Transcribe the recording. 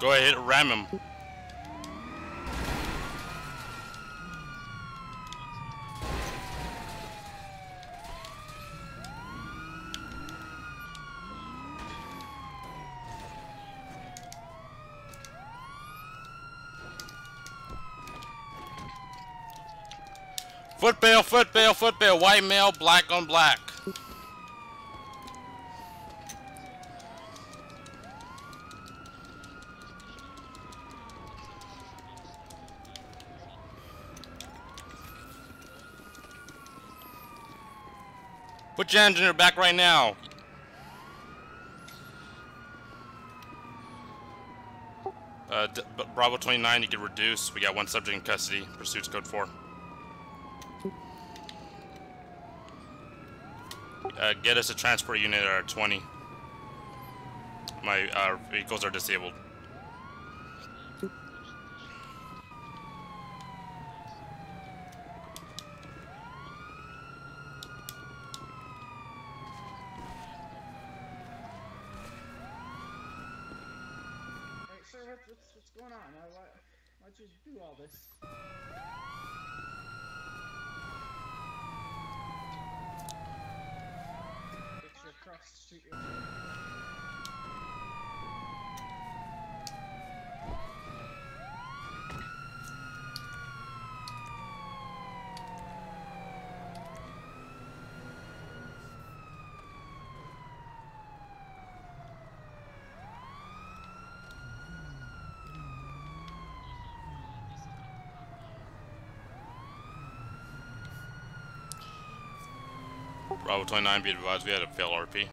Go ahead, ram him. Foot bail, foot bail, foot bail. White male, black on black. Put your hands in your back right now. Uh, Bravo 29, you can reduce. We got one subject in custody. Pursuits code 4. Uh, get us a transport unit at our 20. My our vehicles are disabled. What's, what's going on? Why, why'd you do all this? You across the street. Bravo 29, be advised we had a fail RP.